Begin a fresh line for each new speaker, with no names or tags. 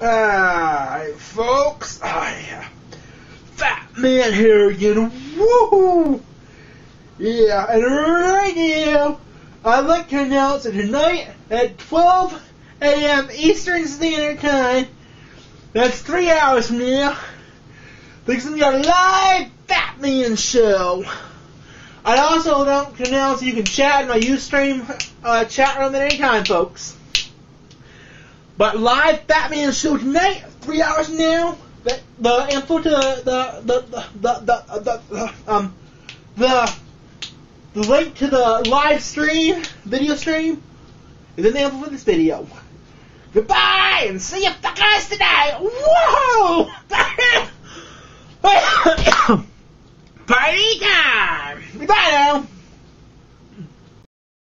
Alright, folks. I uh, Fat Man here again. Woohoo! Yeah, and right now, I'd like to announce that tonight at 12 a.m. Eastern Standard Time, that's three hours from now, there's going to be a live Fat Man show. I also want to announce you can chat in my Ustream uh, chat room at any time, folks. But live Fat Man show tonight, three hours now. The, the info to the the the the, the, the, um the the link to the live stream video stream is in the info for this video. Goodbye and see you fuckers tonight. Whoa! Party time! Goodbye now.